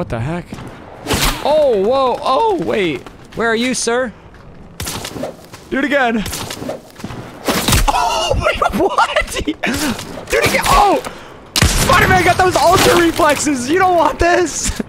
What the heck? Oh, whoa, oh, wait. Where are you, sir? Do it again. Oh, what? Do it again. Oh! Spider-Man got those ultra reflexes. You don't want this.